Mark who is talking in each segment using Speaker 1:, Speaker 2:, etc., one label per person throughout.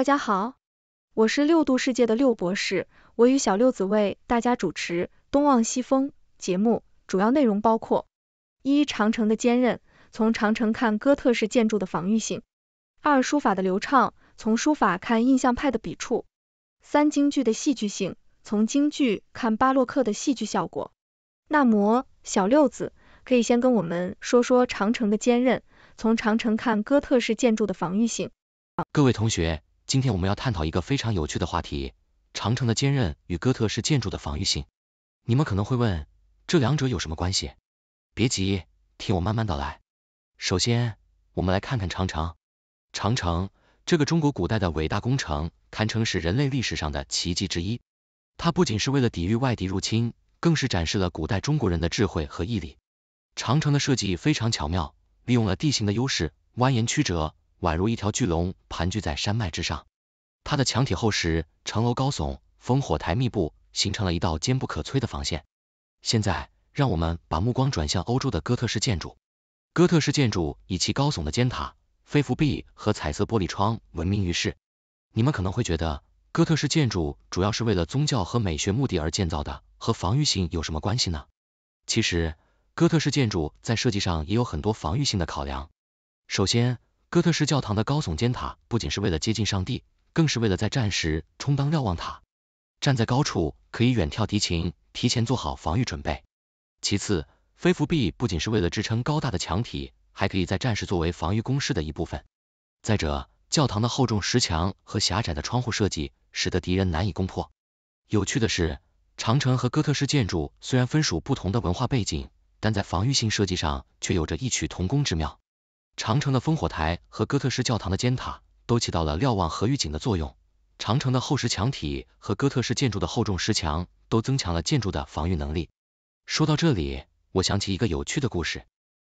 Speaker 1: 大家好，我是六度世界的六博士，我与小六子为大家主持《东望西风》节目，主要内容包括：一、长城的坚韧，从长城看哥特式建筑的防御性；二、书法的流畅，从书法看印象派的笔触；三、京剧的戏剧性，从京剧看巴洛克的戏剧效果。那么，小六子可以先跟我们说说长城的坚韧，从长城看哥特式建筑的防御性。
Speaker 2: 各位同学，今天我们要探讨一个非常有趣的话题：长城的坚韧与哥特式建筑的防御性。你们可能会问，这两者有什么关系？别急，听我慢慢道来。首先，我们来看看长城。长城这个中国古代的伟大工程，堪称是人类历史上的奇迹之一。它不仅是为了抵御外敌入侵，更是展示了古代中国人的智慧和毅力。长城的设计非常巧妙，利用了地形的优势，蜿蜒曲折。宛如一条巨龙盘踞在山脉之上，它的墙体厚实，城楼高耸，烽火台密布，形成了一道坚不可摧的防线。现在，让我们把目光转向欧洲的哥特式建筑。哥特式建筑以其高耸的尖塔、飞扶壁和彩色玻璃窗闻名于世。你们可能会觉得，哥特式建筑主要是为了宗教和美学目的而建造的，和防御性有什么关系呢？其实，哥特式建筑在设计上也有很多防御性的考量。首先，哥特式教堂的高耸尖塔不仅是为了接近上帝，更是为了在战时充当瞭望塔。站在高处可以远眺敌情，提前做好防御准备。其次，飞扶壁不仅是为了支撑高大的墙体，还可以在战时作为防御工事的一部分。再者，教堂的厚重石墙和狭窄的窗户设计，使得敌人难以攻破。有趣的是，长城和哥特式建筑虽然分属不同的文化背景，但在防御性设计上却有着异曲同工之妙。长城的烽火台和哥特式教堂的尖塔都起到了瞭望和预警的作用。长城的厚实墙体和哥特式建筑的厚重石墙都增强了建筑的防御能力。说到这里，我想起一个有趣的故事。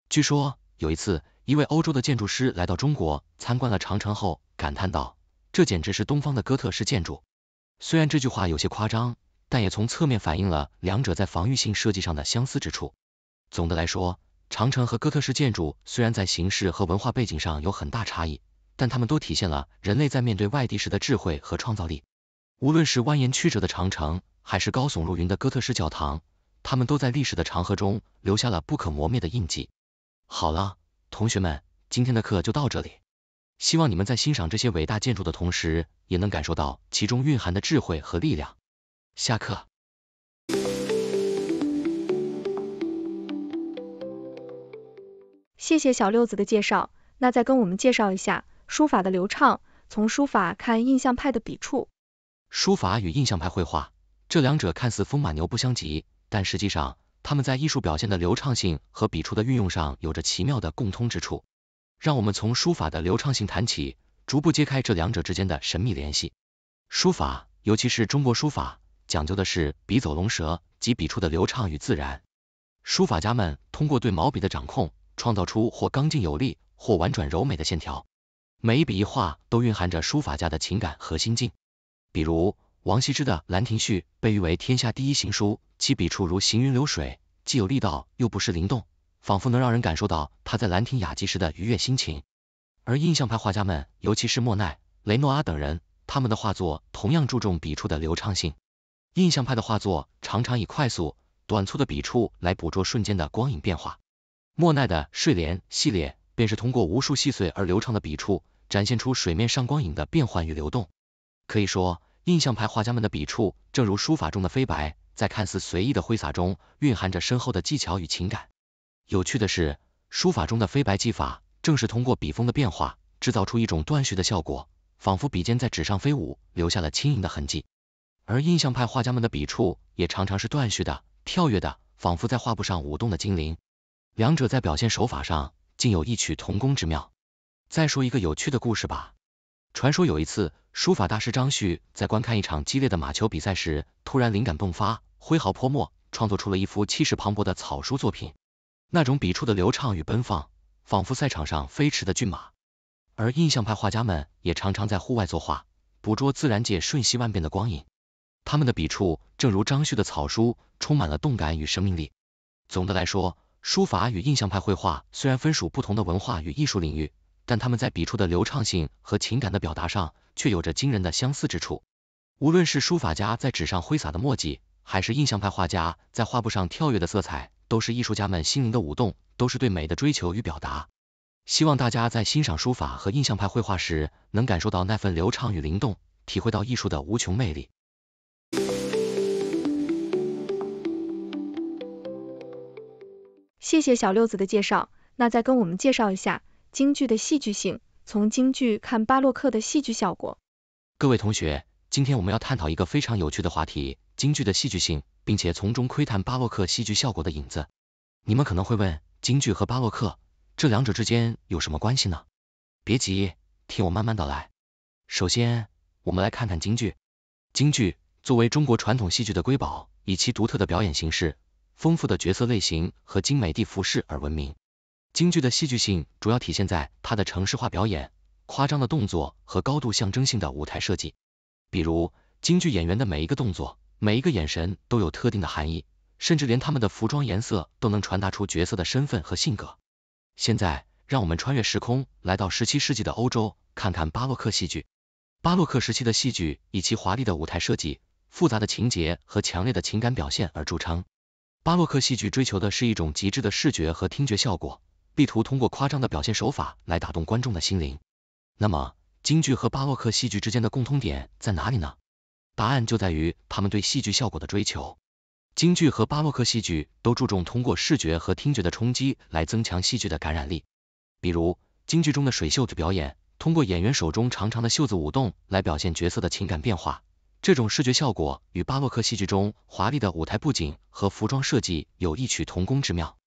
Speaker 2: 据说有一次，一位欧洲的建筑师来到中国，参观了长城后，感叹道：“这简直是东方的哥特式建筑。”虽然这句话有些夸张，但也从侧面反映了两者在防御性设计上的相似之处。总的来说，长城和哥特式建筑虽然在形式和文化背景上有很大差异，但它们都体现了人类在面对外敌时的智慧和创造力。无论是蜿蜒曲折的长城，还是高耸入云的哥特式教堂，它们都在历史的长河中留下了不可磨灭的印记。好了，同学们，今天的课就到这里。希望你们在欣赏这些伟大建筑的同时，也能感受到其中蕴含的智慧和力量。下课。
Speaker 1: 谢谢小六子的介绍，那再跟我们介绍一下书法的流畅，从书法看印象派的笔触。
Speaker 2: 书法与印象派绘画，这两者看似风马牛不相及，但实际上他们在艺术表现的流畅性和笔触的运用上有着奇妙的共通之处。让我们从书法的流畅性谈起，逐步揭开这两者之间的神秘联系。书法，尤其是中国书法，讲究的是笔走龙蛇及笔触的流畅与自然。书法家们通过对毛笔的掌控。创造出或刚劲有力，或婉转柔美的线条，每一笔一画都蕴含着书法家的情感和心境。比如王羲之的《兰亭序》被誉为天下第一行书，其笔触如行云流水，既有力道，又不失灵动，仿佛能让人感受到他在兰亭雅集时的愉悦心情。而印象派画家们，尤其是莫奈、雷诺阿等人，他们的画作同样注重笔触的流畅性。印象派的画作常常以快速、短促的笔触来捕捉瞬间的光影变化。莫奈的睡莲系列便是通过无数细碎而流畅的笔触，展现出水面上光影的变幻与流动。可以说，印象派画家们的笔触，正如书法中的飞白，在看似随意的挥洒中，蕴含着深厚的技巧与情感。有趣的是，书法中的飞白技法，正是通过笔锋的变化，制造出一种断续的效果，仿佛笔尖在纸上飞舞，留下了轻盈的痕迹。而印象派画家们的笔触，也常常是断续的、跳跃的，仿佛在画布上舞动的精灵。两者在表现手法上竟有异曲同工之妙。再说一个有趣的故事吧。传说有一次，书法大师张旭在观看一场激烈的马球比赛时，突然灵感迸发，挥毫泼墨，创作出了一幅气势磅礴的草书作品。那种笔触的流畅与奔放，仿佛赛场上飞驰的骏马。而印象派画家们也常常在户外作画，捕捉自然界瞬息万变的光影。他们的笔触正如张旭的草书，充满了动感与生命力。总的来说，书法与印象派绘画虽然分属不同的文化与艺术领域，但他们在笔触的流畅性和情感的表达上却有着惊人的相似之处。无论是书法家在纸上挥洒的墨迹，还是印象派画家在画布上跳跃的色彩，都是艺术家们心灵的舞动，都是对美的追求与表达。希望大家在欣赏书法和印象派绘画时，能感受到那份流畅与灵动，体会到艺术的无穷魅力。
Speaker 1: 谢谢小六子的介绍，那再跟我们介绍一下京剧的戏剧性，从京剧看巴洛克的戏剧效果。
Speaker 2: 各位同学，今天我们要探讨一个非常有趣的话题，京剧的戏剧性，并且从中窥探巴洛克戏剧效果的影子。你们可能会问，京剧和巴洛克这两者之间有什么关系呢？别急，听我慢慢道来。首先，我们来看看京剧。京剧作为中国传统戏剧的瑰宝，以其独特的表演形式。丰富的角色类型和精美的服饰而闻名。京剧的戏剧性主要体现在它的程式化表演、夸张的动作和高度象征性的舞台设计。比如，京剧演员的每一个动作、每一个眼神都有特定的含义，甚至连他们的服装颜色都能传达出角色的身份和性格。现在，让我们穿越时空，来到十七世纪的欧洲，看看巴洛克戏剧。巴洛克时期的戏剧以其华丽的舞台设计、复杂的情节和强烈的情感表现而著称。巴洛克戏剧追求的是一种极致的视觉和听觉效果，力图通过夸张的表现手法来打动观众的心灵。那么，京剧和巴洛克戏剧之间的共通点在哪里呢？答案就在于他们对戏剧效果的追求。京剧和巴洛克戏剧都注重通过视觉和听觉的冲击来增强戏剧的感染力。比如，京剧中的水袖子表演，通过演员手中长长的袖子舞动来表现角色的情感变化。这种视觉效果与巴洛克戏剧中华丽的舞台布景和服装设计有异曲同工之妙。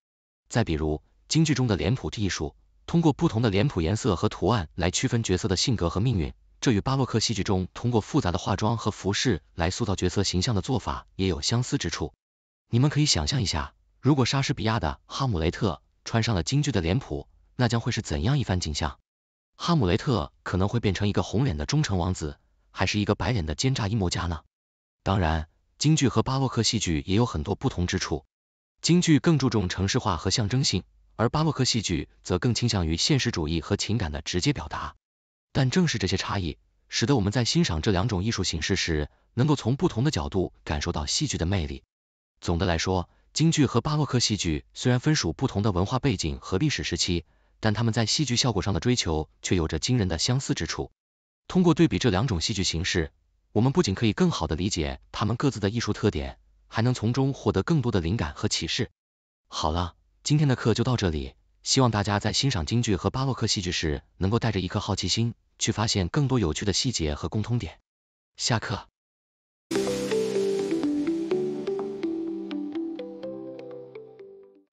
Speaker 2: 再比如，京剧中的脸谱艺术，通过不同的脸谱颜色和图案来区分角色的性格和命运，这与巴洛克戏剧中通过复杂的化妆和服饰来塑造角色形象的做法也有相似之处。你们可以想象一下，如果莎士比亚的《哈姆雷特》穿上了京剧的脸谱，那将会是怎样一番景象？哈姆雷特可能会变成一个红脸的忠诚王子。还是一个白脸的奸诈阴谋家呢？当然，京剧和巴洛克戏剧也有很多不同之处。京剧更注重程式化和象征性，而巴洛克戏剧则更倾向于现实主义和情感的直接表达。但正是这些差异，使得我们在欣赏这两种艺术形式时，能够从不同的角度感受到戏剧的魅力。总的来说，京剧和巴洛克戏剧虽然分属不同的文化背景和历史时期，但他们在戏剧效果上的追求却有着惊人的相似之处。通过对比这两种戏剧形式，我们不仅可以更好的理解他们各自的艺术特点，还能从中获得更多的灵感和启示。好了，今天的课就到这里，希望大家在欣赏京剧和巴洛克戏剧时，能够带着一颗好奇心，去发现更多有趣的细节和共通点。下课。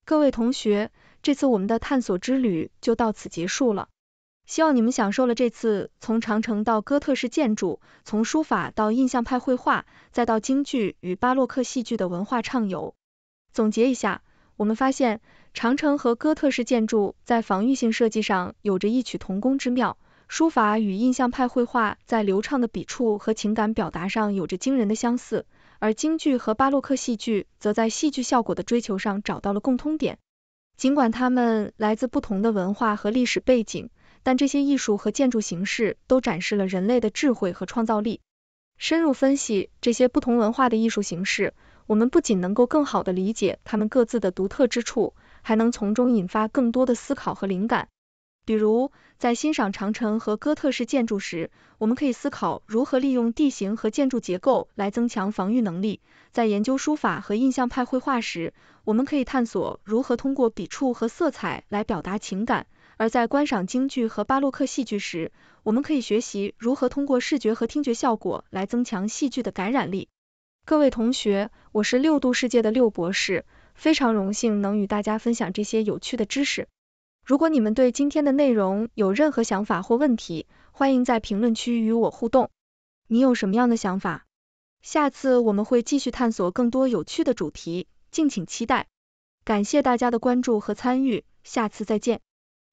Speaker 1: 各位同学，这次我们的探索之旅就到此结束了。希望你们享受了这次从长城到哥特式建筑，从书法到印象派绘画，再到京剧与巴洛克戏剧的文化畅游。总结一下，我们发现长城和哥特式建筑在防御性设计上有着异曲同工之妙，书法与印象派绘画在流畅的笔触和情感表达上有着惊人的相似，而京剧和巴洛克戏剧则在戏剧效果的追求上找到了共通点。尽管它们来自不同的文化和历史背景。但这些艺术和建筑形式都展示了人类的智慧和创造力。深入分析这些不同文化的艺术形式，我们不仅能够更好地理解它们各自的独特之处，还能从中引发更多的思考和灵感。比如，在欣赏长城和哥特式建筑时，我们可以思考如何利用地形和建筑结构来增强防御能力；在研究书法和印象派绘画时，我们可以探索如何通过笔触和色彩来表达情感。而在观赏京剧和巴洛克戏剧时，我们可以学习如何通过视觉和听觉效果来增强戏剧的感染力。各位同学，我是六度世界的六博士，非常荣幸能与大家分享这些有趣的知识。如果你们对今天的内容有任何想法或问题，欢迎在评论区与我互动。你有什么样的想法？下次我们会继续探索更多有趣的主题，敬请期待。感谢大家的关注和参与，下次再见。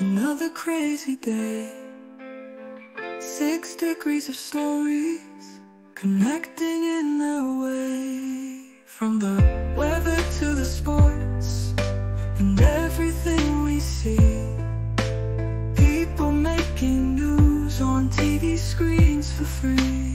Speaker 3: Another crazy day. Six degrees of stories Connecting in their way. From the weather to the sports And everything we see. People making news on TV screens for free.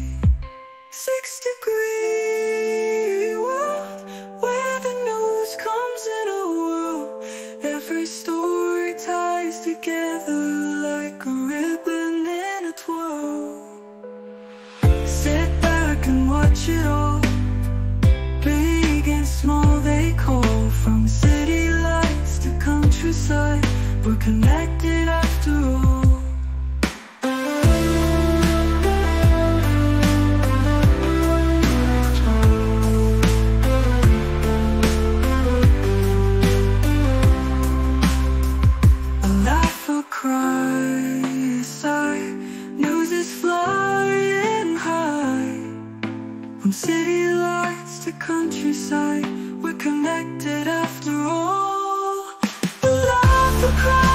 Speaker 3: side We're connected after all. The love, the cry